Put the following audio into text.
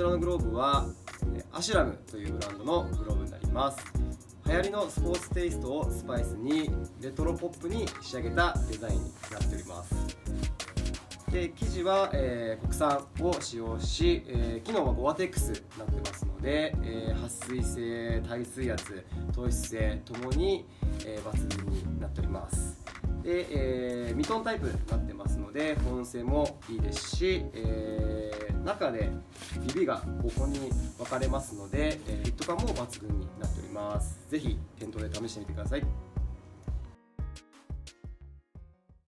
ちらのグローブはアシュラムというブランドのグローブになります。流行りのスポーツテイストをスパイスにレトロポップに仕上げたデザインになっております。で生地は、えー、国産を使用し、えー、機能はゴアテックスになってますので、えー、撥水性耐水圧糖質性ともに、え抜群になっております。で、えミトンタイプになってますので保温性もいいですし、え中で指がここに分かれますので、えフィット感も抜群になっております。是非店頭で試してみてください。